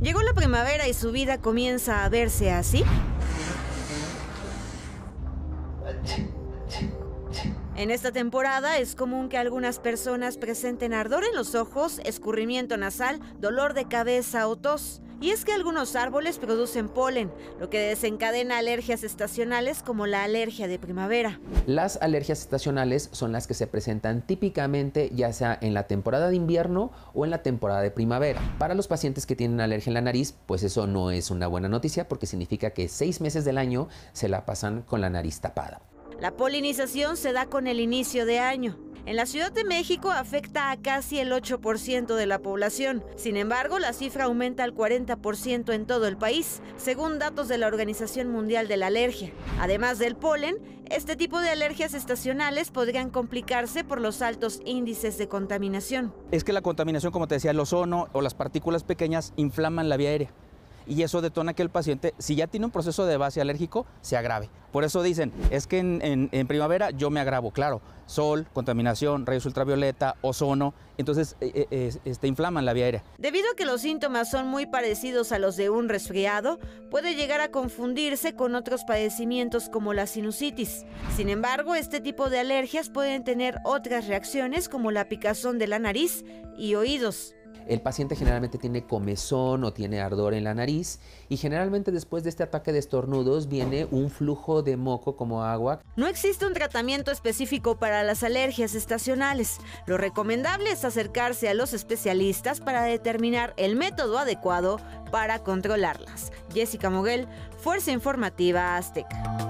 Llegó la primavera y su vida comienza a verse así. En esta temporada es común que algunas personas presenten ardor en los ojos, escurrimiento nasal, dolor de cabeza o tos. Y es que algunos árboles producen polen, lo que desencadena alergias estacionales como la alergia de primavera. Las alergias estacionales son las que se presentan típicamente ya sea en la temporada de invierno o en la temporada de primavera. Para los pacientes que tienen alergia en la nariz, pues eso no es una buena noticia porque significa que seis meses del año se la pasan con la nariz tapada. La polinización se da con el inicio de año. En la Ciudad de México afecta a casi el 8% de la población. Sin embargo, la cifra aumenta al 40% en todo el país, según datos de la Organización Mundial de la Alergia. Además del polen, este tipo de alergias estacionales podrían complicarse por los altos índices de contaminación. Es que la contaminación, como te decía, el ozono o las partículas pequeñas inflaman la vía aérea y eso detona que el paciente, si ya tiene un proceso de base alérgico, se agrave. Por eso dicen, es que en, primavera yo me agravo, claro, sol, contaminación, rayos ultravioleta, ozono, entonces eh, eh, este, inflaman la vía aérea. Debido a que los síntomas son muy parecidos a los de un resfriado, puede llegar a confundirse con otros padecimientos como la sinusitis. Sin embargo, este tipo de alergias pueden tener otras reacciones como la picazón de la nariz y oídos. El paciente generalmente tiene comezón o tiene ardor en la nariz y generalmente después de este ataque de estornudos viene un flujo de moco como agua. No existe un tratamiento específico para las alergias estacionales. Lo recomendable es acercarse a los especialistas para determinar el método adecuado para controlarlas. Jessica Moguel, Fuerza Informativa Azteca.